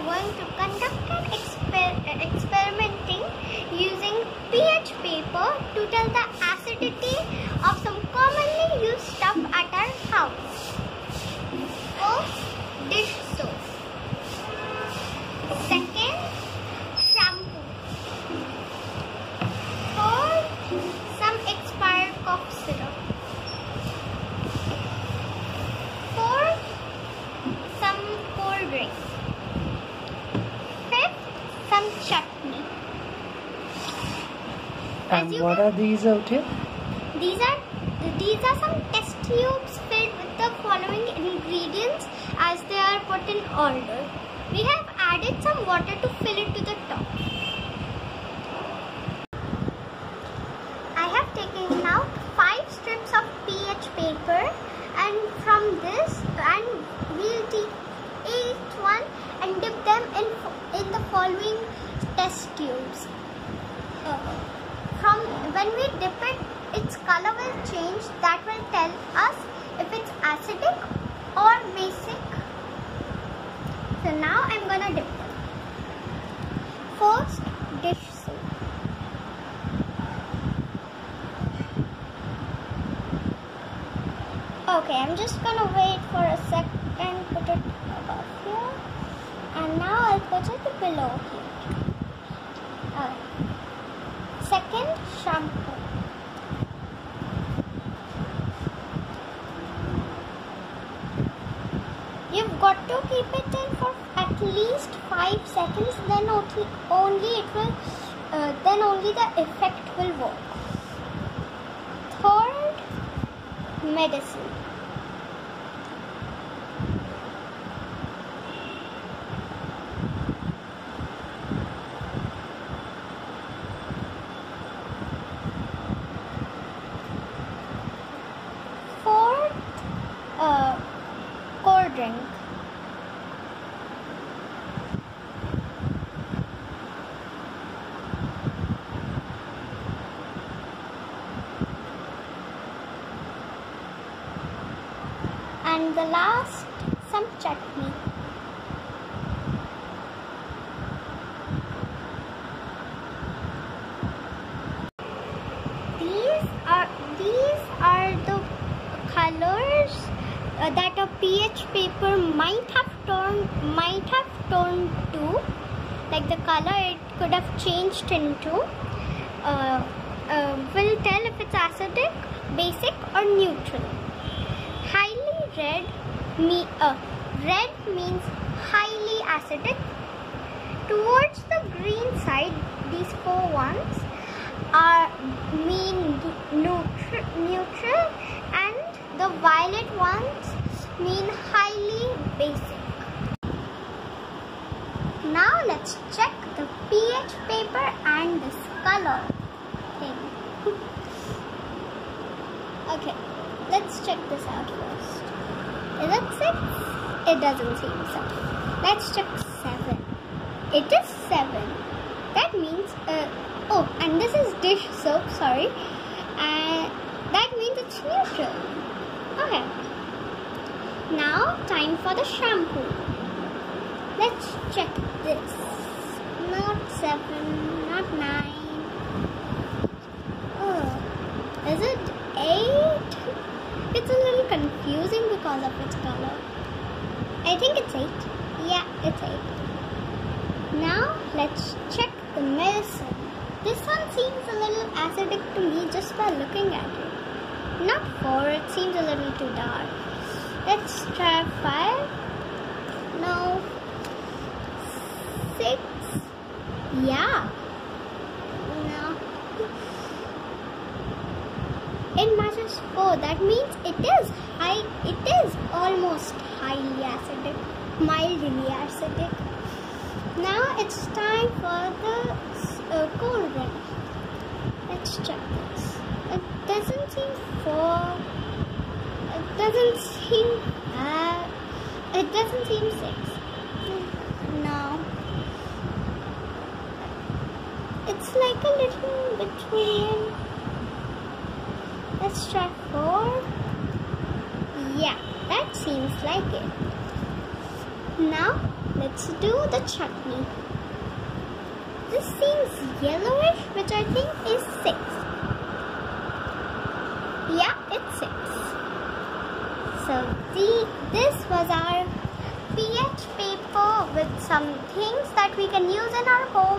are going to conduct an exper experimenting using pH paper to tell the acidity of some commonly used stuff at our house. First, dish soap. Second, shampoo. Third, some expired cough syrup. Fourth, some cold drink. Fifth, some chutney. And what can- are these out here? These are these are some test tubes filled with the following ingredients as they are put in order. We have added some water to fill it to the top. I have taken out five strips of pH paper and from this and we'll take each one and dip them in in the following test tubes. Uh, from when we dip it, its color will change. That will tell us if it's acidic or basic. So now I'm gonna dip them. First, dish soap. Okay, I'm just gonna wait for a second, put it above here, and now I'll put it below here. Uh, second, shampoo. You've got to keep it in for at least five seconds. Then only, only it will. Uh, then only the effect will work. Third, medicine. Fourth, uh, cold drink. And the last, some chutney. These are these are the colors uh, that a pH paper might have turned might have turned to like the color it could have changed into uh, uh, will tell if it's acidic basic or neutral. Highly red me uh, red means highly acidic. Towards the green side these four ones are mean neutral, neutral and the violet ones mean highly basic. Now let's check the pH paper and this color thing. okay, let's check this out first. Is it 6? It doesn't seem so. Let's check 7. It is 7. That means, uh, oh, and this is dish soap, sorry. And that means it's neutral. Okay. Now, time for the shampoo. Let's check this. Not 7, not 9. Oh, is it 8? It's a little confusing because of its color. I think it's 8. Yeah, it's 8. Now let's check the medicine. This one seems a little acidic to me just by looking at it. Not 4, it seems a little too dark. Let's try 5. No. 6. Yeah. No. It matches 4. That means it is high. It is almost highly acidic. Mildly acidic. Now it's time for the uh, cold one. Let's check this. It doesn't seem 4 doesn't seem. Uh, it doesn't seem six. No. It's like a little between. Let's try four. Yeah, that seems like it. Now let's do the chutney. This seems yellowish, which I think is 6. Yeah, it's 6. So the, this was our pH paper with some things that we can use in our home.